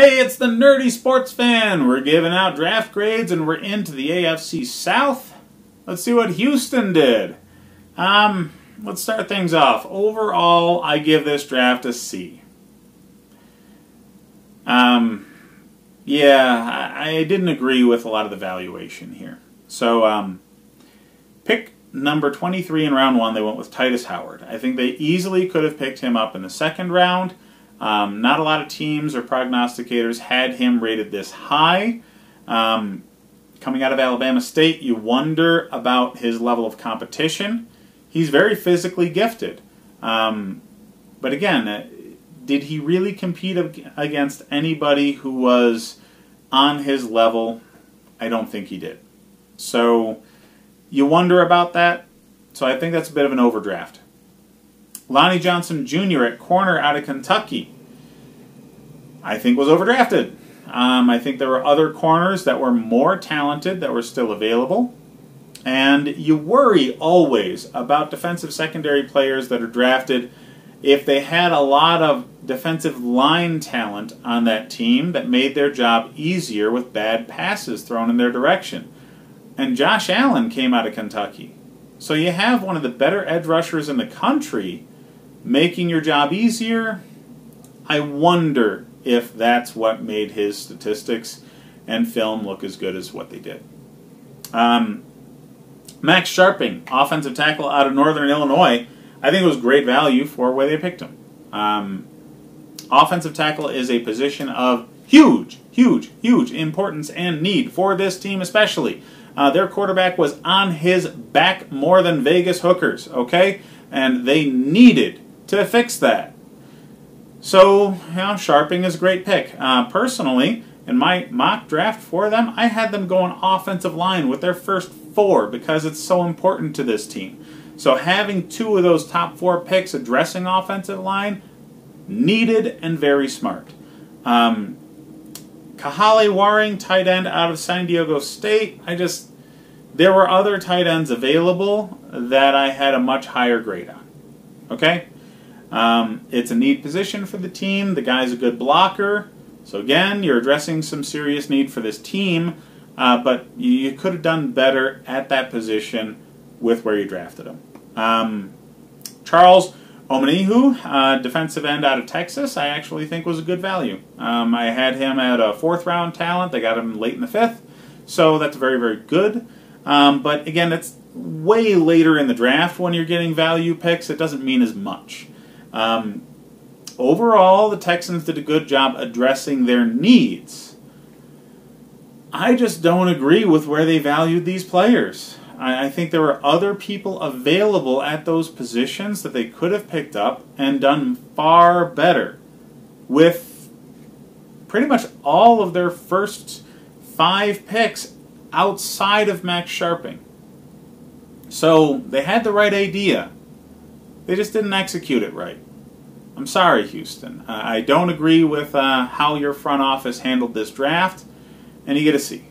Hey, it's the Nerdy Sports Fan. We're giving out draft grades and we're into the AFC South. Let's see what Houston did. Um, let's start things off. Overall, I give this draft a C. Um, yeah, I, I didn't agree with a lot of the valuation here. So, um, pick number 23 in round one, they went with Tytus Howard. I think they easily could have picked him up in the second round. Um, not a lot of teams or prognosticators had him rated this high. Um, coming out of Alabama State, you wonder about his level of competition. He's very physically gifted. Um, but again, uh, did he really compete against anybody who was on his level? I don't think he did. So you wonder about that. So I think that's a bit of an overdraft. Lonnie Johnson Jr. at corner out of Kentucky, I think was overdrafted. Um, I think there were other corners that were more talented that were still available. And you worry always about defensive secondary players that are drafted if they had a lot of defensive line talent on that team that made their job easier with bad passes thrown in their direction. And Josh Allen came out of Kentucky. So you have one of the better edge rushers in the country making your job easier, I wonder if that's what made his statistics and film look as good as what they did. Um, Max Scharping, offensive tackle out of Northern Illinois, I think it was great value for where they picked him. Um, offensive tackle is a position of huge, huge, huge importance and need for this team, especially. Uh, their quarterback was on his back more than Vegas hookers, okay? And they needed to fix that. So, you know, Scharping is a great pick. Uh, personally, in my mock draft for them, I had them going offensive line with their first four because it's so important to this team. So having two of those top four picks addressing offensive line, needed and very smart. Um, Kahale Warring, tight end out of San Diego State. I just, there were other tight ends available that I had a much higher grade on. Okay? Um, it's a need position for the team. The guy's a good blocker. So again, you're addressing some serious need for this team, uh, but you, could have done better at that position with where you drafted him. Um, Charles Omenihu, uh, defensive end out of Texas, I actually think was a good value. Um, I had him at a fourth round talent. They got him late in the fifth, so that's very, very good. Um, but again, it's way later in the draft when you're getting value picks. It doesn't mean as much. Um, overall, the Texans did a good job addressing their needs. I just don't agree with where they valued these players. I, I think there were other people available at those positions that they could have picked up and done far better with pretty much all of their first five picks outside of Max Scharping. So they had the right idea. They just didn't execute it right. I'm sorry, Houston. Uh, I don't agree with uh, how your front office handled this draft, and you get a C.